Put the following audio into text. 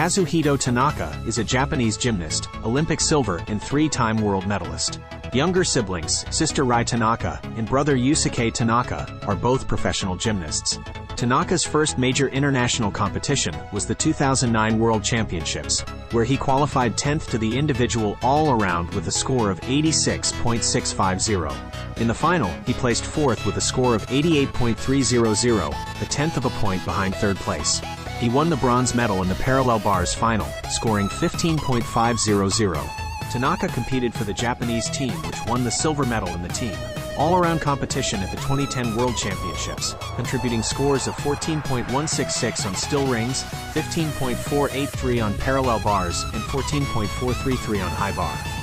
Kazuhito Tanaka is a Japanese gymnast, Olympic silver and three-time world medalist. Younger siblings, sister Rie Tanaka and brother Yusuke Tanaka, are both professional gymnasts. Tanaka's first major international competition was the 2009 World Championships, where he qualified 10th to the individual all-around with a score of 86.650. In the final, he placed fourth with a score of 88.300, a tenth of a point behind third place. He won the bronze medal in the parallel bars final, scoring 15.500. Tanaka competed for the Japanese team which won the silver medal in the team all-around competition at the 2010 World Championships, contributing scores of 14.166 on still rings, 15.483 on parallel bars, and 14.433 on high bar.